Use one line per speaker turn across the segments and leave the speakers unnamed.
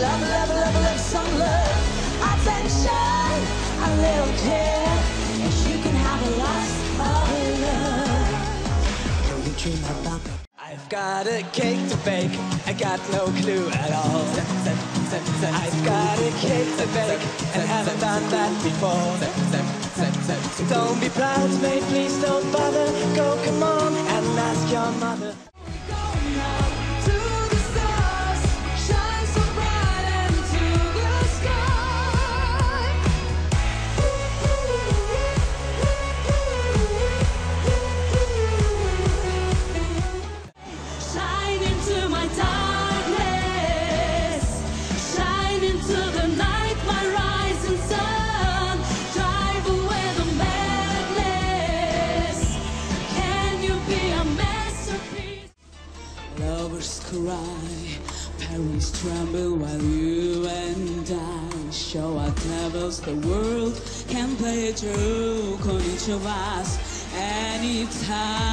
love, love, love, love, some love, attention, a little care, and you can have a lot of love. Do you dream about
I've got a cake to bake, I got no clue at all. I've got a cake to bake, and haven't done that before. Don't be proud, mate, please don't bother. Go, come on, and ask your mother.
cry. Paris tremble while you and I show our devils the world can play a joke on each of us anytime.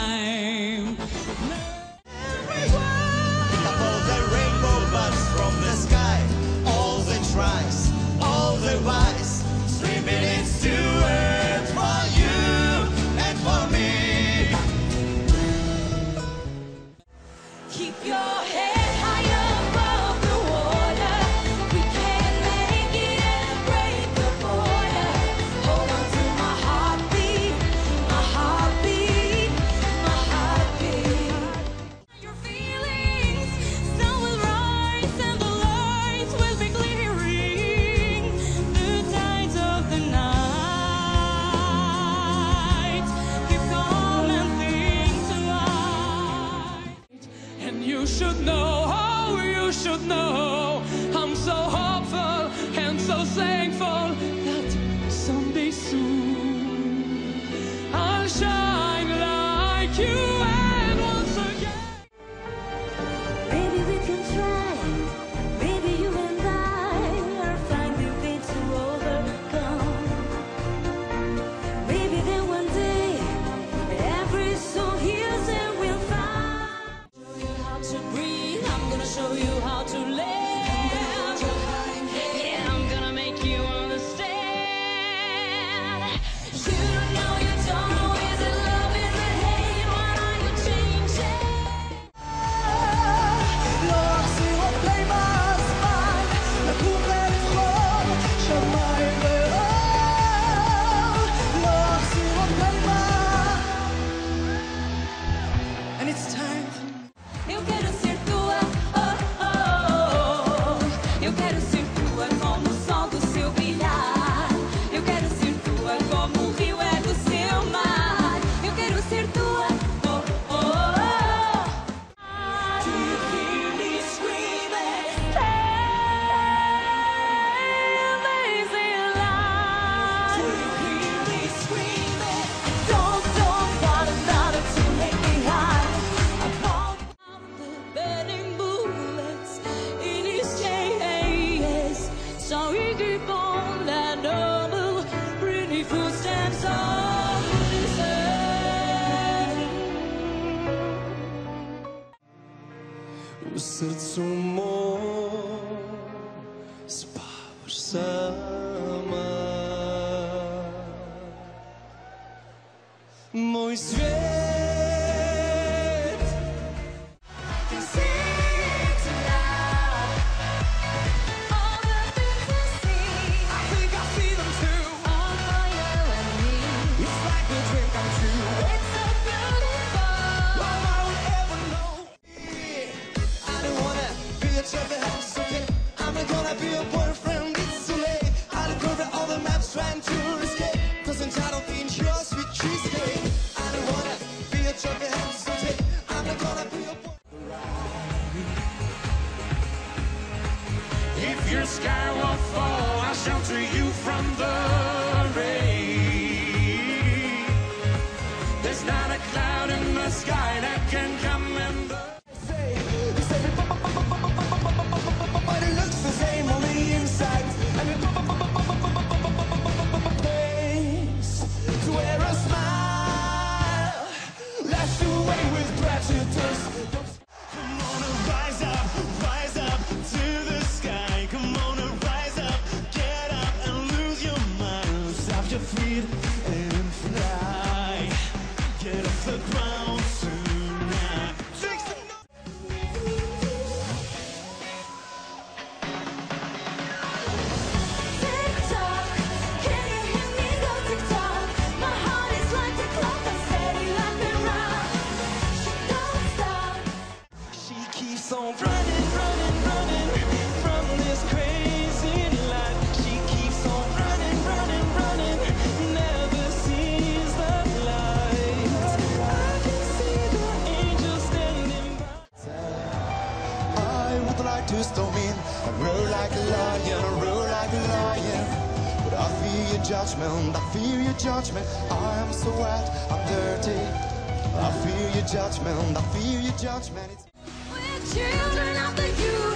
you
should know, oh, you should know. I'm so hopeful and so
sane. u srcu mom spavaš sad your boyfriend, it's too late. I'll cover all the maps trying to escape. Cause I'm tired of being I don't wanna be trophy I'm not gonna be
If your sky will fall, I'll shelter you from the the
ground.
like
Tustomine. I
roar like a lion, I roar like a lion. But I fear your judgment, I fear your judgment. I am so wet, I'm dirty. I fear your judgment, I fear your judgment. It's
We're children of the
youth.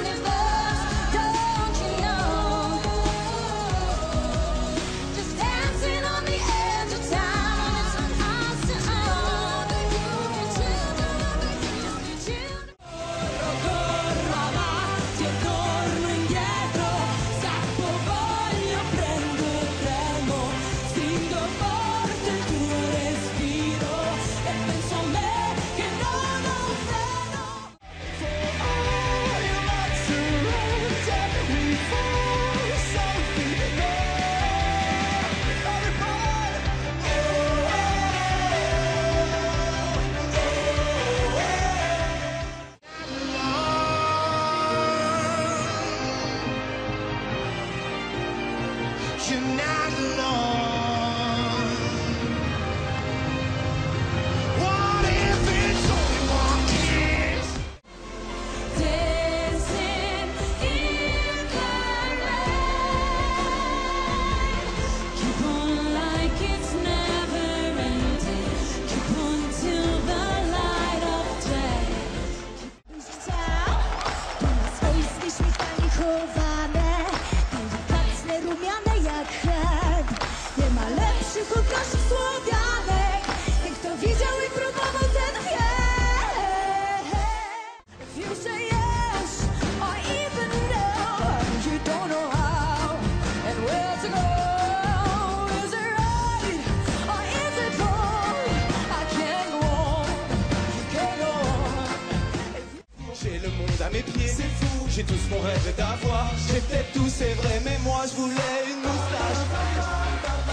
rêve d'avoir. J'ai peut-être tout, c'est vrai, mais moi je voulais une moustache.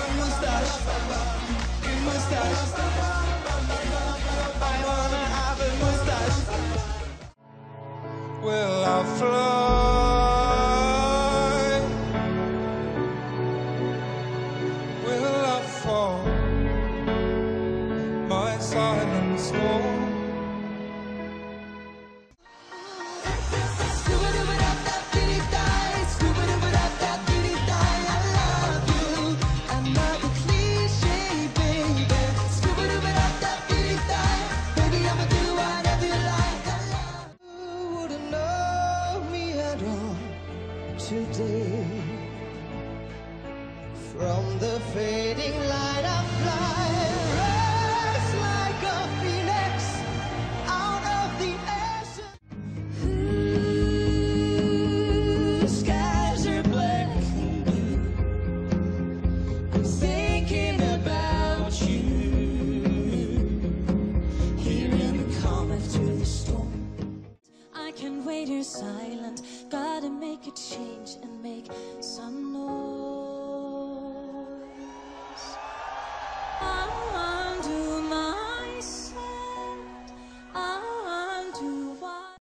Une moustache. Une moustache. I wanna have a moustache. Will I fly?
later silent. Gotta make a change and make some noise.